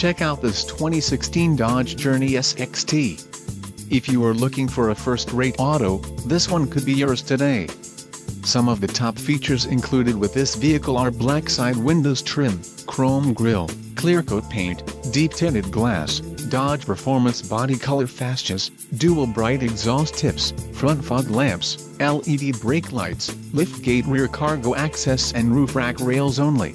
Check out this 2016 Dodge Journey SXT. If you are looking for a first-rate auto, this one could be yours today. Some of the top features included with this vehicle are black side windows trim, chrome grille, clear coat paint, deep tinted glass, Dodge Performance body color fascias, dual bright exhaust tips, front fog lamps, LED brake lights, liftgate rear cargo access and roof rack rails only.